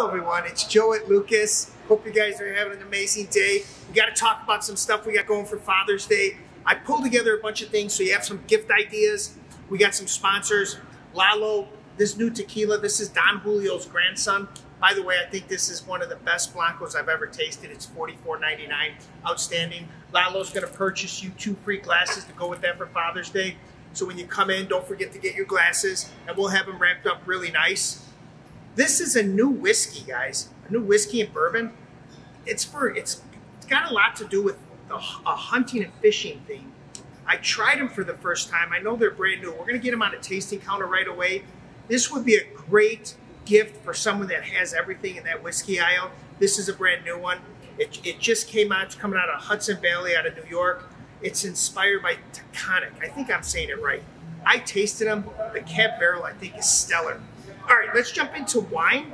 Hello, everyone. It's Joe at Lukas. Hope you guys are having an amazing day. We got to talk about some stuff we got going for Father's Day. I pulled together a bunch of things so you have some gift ideas. We got some sponsors. Lalo, this new tequila, this is Don Julio's grandson. By the way, I think this is one of the best Blancos I've ever tasted. It's $44.99. Outstanding. Lalo's going to purchase you two free glasses to go with that for Father's Day. So when you come in, don't forget to get your glasses, and we'll have them wrapped up really nice. This is a new whiskey, guys. A new whiskey and bourbon. It's for it's, got a lot to do with the, a hunting and fishing thing. I tried them for the first time. I know they're brand new. We're gonna get them on a tasting counter right away. This would be a great gift for someone that has everything in that whiskey aisle. This is a brand new one. It, it just came out. It's coming out of Hudson Valley, out of New York. It's inspired by Taconic. I think I'm saying it right. I tasted them. The Cab Barrel, I think, is stellar. All right, let's jump into wine.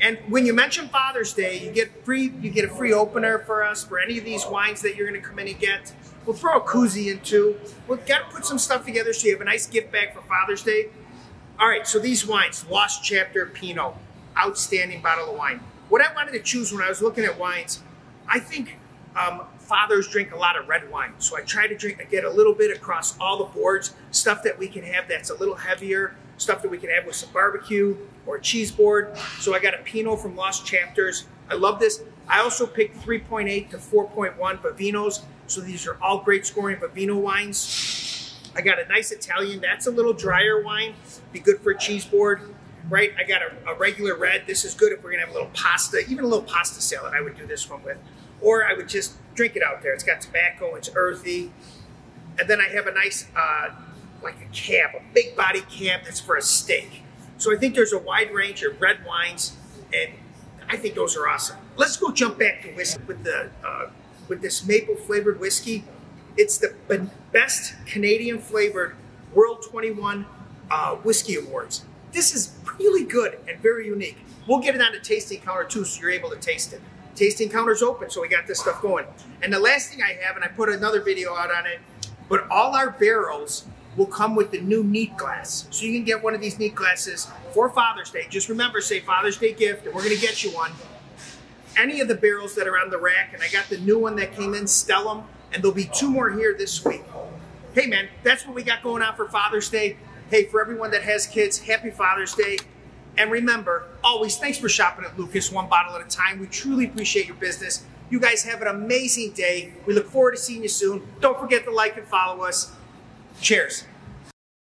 And when you mention Father's Day, you get free. You get a free opener for us for any of these wines that you're going to come in and get. We'll throw a koozie in too. We've got to put some stuff together so you have a nice gift bag for Father's Day. All right, so these wines, Lost Chapter Pinot, outstanding bottle of wine. What I wanted to choose when I was looking at wines, I think um, fathers drink a lot of red wine. So I try to drink, I get a little bit across all the boards, stuff that we can have that's a little heavier, stuff that we can add with some barbecue or a cheese board. So I got a Pinot from Lost Chapters. I love this. I also picked 3.8 to 4.1 Vivinos. So these are all great scoring Vivino wines. I got a nice Italian. That's a little drier wine. Be good for a cheese board right? I got a, a, regular red. This is good if we're gonna have a little pasta, even a little pasta salad. I would do this one with or I would just drink it out there. It's got tobacco, it's earthy. And then I have a nice, uh, like a cab, a big body cab that's for a steak. So I think there's a wide range of red wines, and I think those are awesome. Let's go jump back to whiskey with the uh, with this maple flavored whiskey. It's the best Canadian flavored World 21 uh, Whiskey Awards. This is really good and very unique. We'll get it on the tasting counter too, so you're able to taste it tasting counters open, so we got this stuff going. And the last thing I have, and I put another video out on it, but all our barrels will come with the new neat glass. So you can get one of these neat glasses for Father's Day. Just remember, say Father's Day gift, and we're gonna get you one. Any of the barrels that are on the rack, and I got the new one that came in, Stellum, and there'll be two more here this week. Hey man, that's what we got going on for Father's Day. Hey, for everyone that has kids, happy Father's Day. And remember, always thanks for shopping at Lukas, one bottle at a time. We truly appreciate your business. You guys have an amazing day. We look forward to seeing you soon. Don't forget to like and follow us. Cheers.